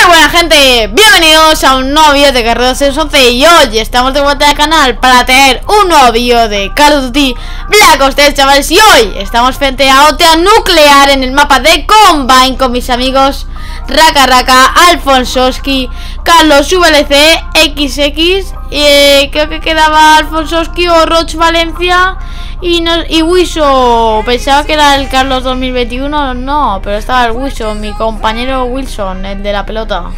Muy buena gente, bienvenidos a un nuevo vídeo de Carreras 11 y hoy estamos de vuelta al canal para tener un nuevo vídeo de Call of Duty Black Ops chavales. Y hoy estamos frente a otra nuclear en el mapa de Combine con mis amigos Raka Raka, Alfonsoski, Carlos VLC, XX y creo que quedaba Alfonsoski o Roch Valencia y, no, y pensaba que era el Carlos 2021, no, pero estaba el Wiso, mi compañero Wilson, el de la pelota.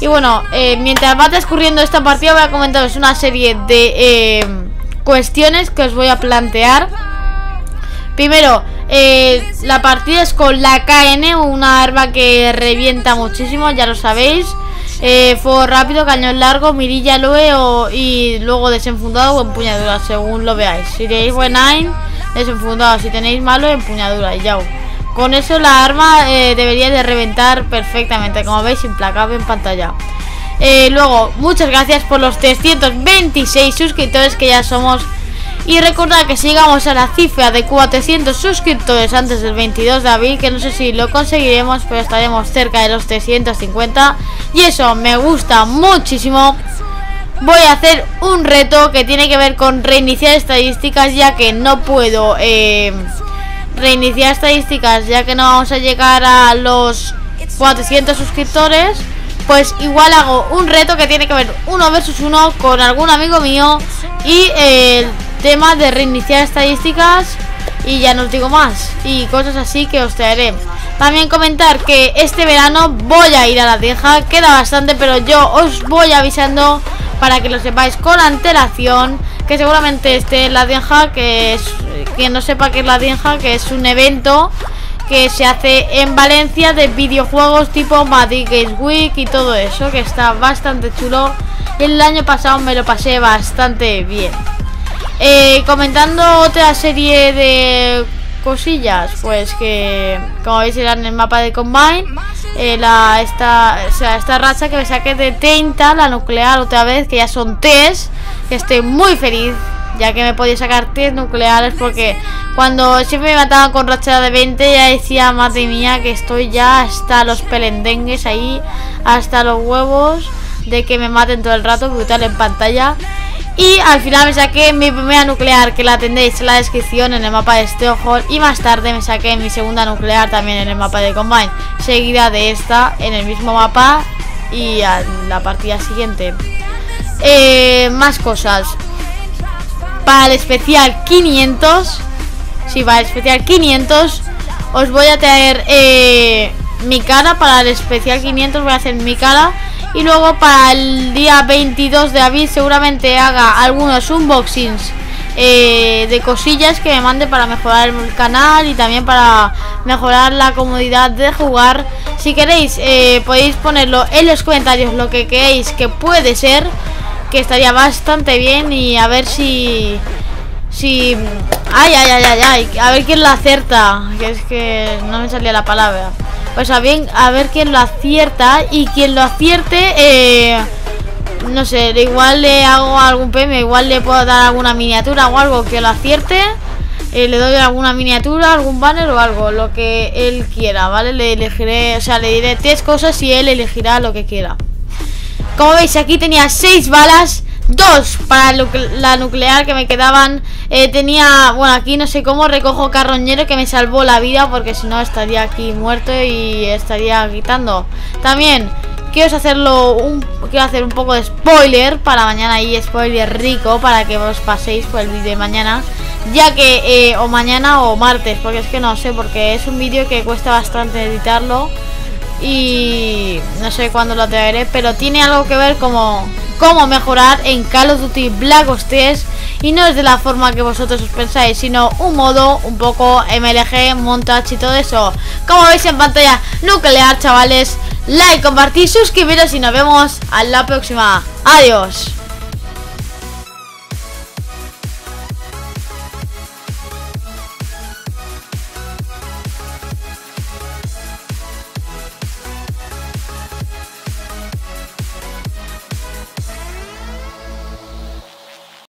Y bueno, eh, mientras va transcurriendo esta partida voy a comentaros una serie de eh, cuestiones que os voy a plantear. Primero, eh, la partida es con la KN, una arma que revienta muchísimo, ya lo sabéis. Eh, fuego rápido, cañón largo, mirilla loe y luego desenfundado o empuñadura, según lo veáis. Si tenéis buen aim, desenfundado. Si tenéis malo, empuñadura y ya. Con eso la arma eh, debería de reventar perfectamente, como veis, implacable en pantalla. Luego, muchas gracias por los 326 suscriptores que ya somos y recordad que si llegamos a la cifra de 400 suscriptores antes del 22 de abril, que no sé si lo conseguiremos, pero estaremos cerca de los 350. Y eso me gusta muchísimo. Voy a hacer un reto que tiene que ver con reiniciar estadísticas, ya que no puedo eh, reiniciar estadísticas, ya que no vamos a llegar a los 400 suscriptores pues igual hago un reto que tiene que ver uno versus uno con algún amigo mío y el tema de reiniciar estadísticas y ya no os digo más y cosas así que os traeré. También comentar que este verano voy a ir a la Dieja, queda bastante, pero yo os voy avisando para que lo sepáis con antelación, que seguramente esté en la Dieja, que es que no sepa que es la Dieja, que es un evento que se hace en Valencia de videojuegos tipo Madrid Games Week y todo eso, que está bastante chulo. El año pasado me lo pasé bastante bien. Eh, comentando otra serie de cosillas, pues que como veis era en el mapa de Combine, eh, la, esta, o sea, esta racha que me saqué de 30, la nuclear otra vez, que ya son 3, que estoy muy feliz ya que me podía sacar 3 nucleares porque cuando siempre me mataban con rachada de 20 ya decía, madre mía, que estoy ya hasta los pelendengues ahí, hasta los huevos de que me maten todo el rato, brutal en pantalla. Y al final me saqué mi primera nuclear, que la tendréis en la descripción en el mapa de Steelhall. Y más tarde me saqué mi segunda nuclear también en el mapa de Combine. Seguida de esta en el mismo mapa y a la partida siguiente. Eh, más cosas para el especial 500 Si para el especial 500 Os voy a traer eh, Mi cara para el especial 500 Voy a hacer mi cara Y luego para el día 22 de abril Seguramente haga algunos unboxings eh, de cosillas que me mande para mejorar el canal y también para mejorar la comodidad de jugar. Si queréis, eh, podéis ponerlo en los comentarios lo que queréis que puede ser que estaría bastante bien y a ver si... Si... Ay, ay, ay, ay, ay, a ver quién lo acierta, que es que no me salía la palabra. Pues a, bien, a ver quién lo acierta y quien lo acierte, eh, no sé, igual le hago algún premio, igual le puedo dar alguna miniatura o algo que lo acierte. Eh, le doy alguna miniatura, algún banner o algo, lo que él quiera, ¿vale? Le elegiré, o sea, le diré tres cosas y él elegirá lo que quiera. Como veis aquí tenía 6 balas Dos para la nuclear que me quedaban. Eh, Tenía, bueno aquí no sé cómo recojo carroñero que me salvó la vida Porque si no estaría aquí muerto y estaría quitando También quiero hacerlo un, quiero hacer un poco de spoiler para mañana y spoiler rico para que os paséis por el vídeo de mañana ya que eh, o mañana o martes porque es que no sé porque es un vídeo que cuesta bastante editarlo y no sé cuándo lo traeré, pero tiene algo que ver como cómo mejorar en Call of Duty Black Ops 3 y no es de la forma que vosotros os pensáis, sino un modo un poco MLG, montage y todo eso. Como veis en pantalla, nuclear, chavales. Like, compartir, suscribiros y nos vemos a la próxima. Adiós.